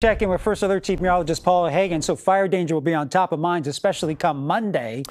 Check in with First Alert Chief Meteorologist Paul Heggen. So fire danger will be on top of minds, especially come Monday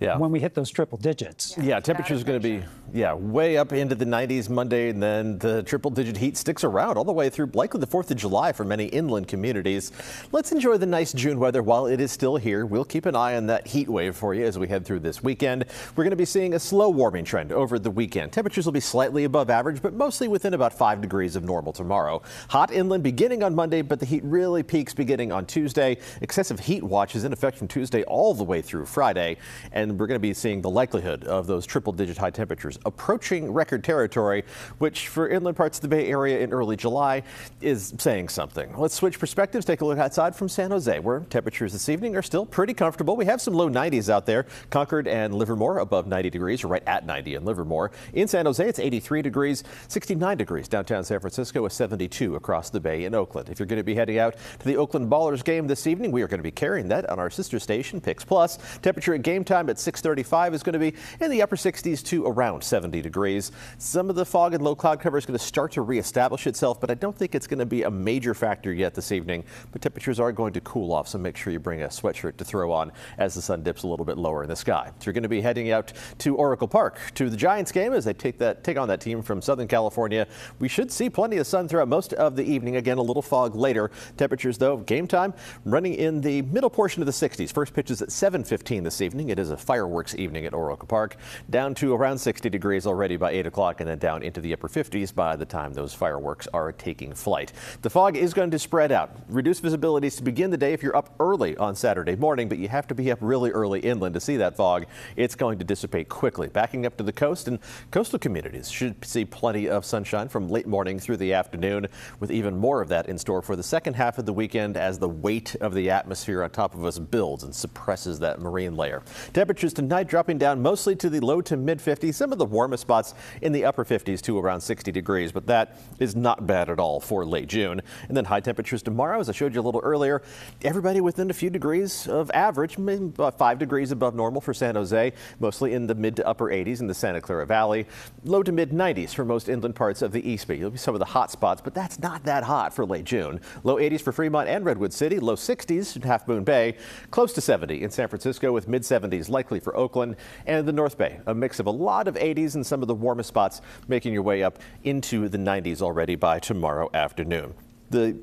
yeah. when we hit those triple digits. Yeah, yeah temperatures going to be yeah way up into the 90s Monday, and then the triple digit heat sticks around all the way through likely the 4th of July for many inland communities. Let's enjoy the nice June weather while it is still here. We'll keep an eye on that heat wave for you as we head through this weekend. We're going to be seeing a slow warming trend over the weekend. Temperatures will be slightly above average, but mostly within about 5 degrees of normal tomorrow. Hot inland beginning on Monday, but the heat really peaks beginning on Tuesday. Excessive heat watch is in effect from Tuesday all the way through Friday, and we're going to be seeing the likelihood of those triple digit high temperatures approaching record territory, which for inland parts of the Bay Area in early July is saying something. Let's switch perspectives. Take a look outside from San Jose, where temperatures this evening are still pretty comfortable. We have some low 90s out there. Concord and Livermore above 90 degrees, or right at 90 in Livermore. In San Jose, it's 83 degrees, 69 degrees downtown San Francisco, a 72 across the bay in Oakland. If you're going to be heading out to the Oakland Ballers game this evening, we are going to be carrying that on our sister station, Pix Plus. Temperature at game time at 6:35 is going to be in the upper 60s to around 70 degrees. Some of the fog and low cloud cover is going to start to reestablish itself, but I don't think it's going to be a major factor yet this evening. But temperatures are going to cool off, so make sure you bring a sweatshirt to throw on as the sun dips a little bit lower in the sky. So you're going to be heading out to Oracle Park to the Giants game as they take that take on that team from Southern California. We should see plenty of sun throughout most of the evening. Again, a little fog later. Temperatures though, game time running in the middle portion of the 60s. First pitch is at 7:15 this evening. It is a fireworks evening at Oracle Park. Down to around 60 degrees already by 8 o'clock and then down into the upper 50s by the time those fireworks are taking flight. The fog is going to spread out. reduce visibilities to begin the day if you're up early on Saturday morning, but you have to be up really early inland to see that fog. It's going to dissipate quickly. Backing up to the coast and coastal communities should see plenty of sunshine from late morning through the afternoon with even more of that in store for the second half of the weekend as the weight of the atmosphere on top of us builds and suppresses that marine layer. Temperatures tonight dropping down mostly to the low to mid 50s, some of the warmest spots in the upper 50s to around 60 degrees, but that is not bad at all for late June. And then high temperatures tomorrow, as I showed you a little earlier, everybody within a few degrees of average, maybe about five degrees above normal for San Jose, mostly in the mid to upper 80s in the Santa Clara Valley, low to mid 90s for most inland parts of the East Bay. You'll be some of the hot spots, but that's not that hot for late June. Low 80s for Fremont and Redwood City, low 60s in Half Moon Bay, close to 70 in San Francisco with mid 70s likely for Oakland and the North Bay. A mix of a lot of 80s and some of the warmest spots making your way up into the 90s already by tomorrow afternoon. The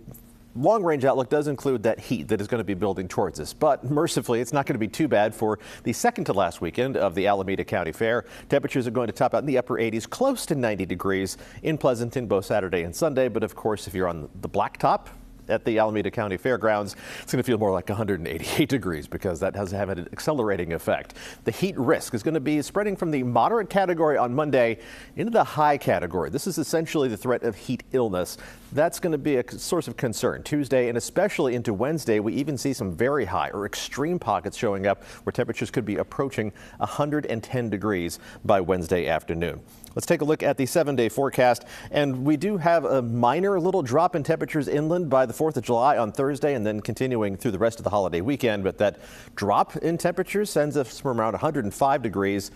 long range outlook does include that heat that is going to be building towards us, but mercifully, it's not going to be too bad for the second to last weekend of the Alameda County Fair. Temperatures are going to top out in the upper 80s, close to 90 degrees in Pleasanton both Saturday and Sunday. But of course, if you're on the blacktop, at the Alameda County Fairgrounds, it's going to feel more like 188 degrees because that has have an accelerating effect. The heat risk is going to be spreading from the moderate category on Monday into the high category. This is essentially the threat of heat illness. That's going to be a source of concern Tuesday and especially into Wednesday. We even see some very high or extreme pockets showing up where temperatures could be approaching 110 degrees by Wednesday afternoon. Let's take a look at the seven day forecast. And we do have a minor little drop in temperatures inland by the 4th of July on Thursday and then continuing through the rest of the holiday weekend. But that drop in temperatures sends us from around 105 degrees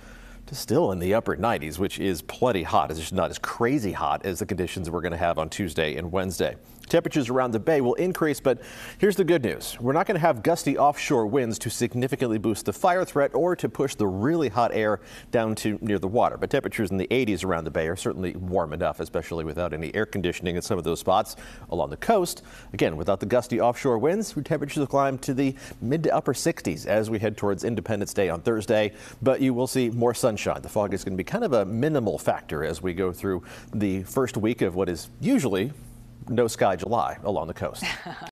still in the upper 90s, which is plenty hot. It's just not as crazy hot as the conditions we're going to have on Tuesday and Wednesday. Temperatures around the bay will increase, but here's the good news. We're not going to have gusty offshore winds to significantly boost the fire threat or to push the really hot air down to near the water. But temperatures in the 80s around the bay are certainly warm enough, especially without any air conditioning in some of those spots along the coast. Again, without the gusty offshore winds, temperatures will climb to the mid to upper 60s as we head towards Independence Day on Thursday. But you will see more sunshine. The fog is going to be kind of a minimal factor as we go through the first week of what is usually no sky July along the coast.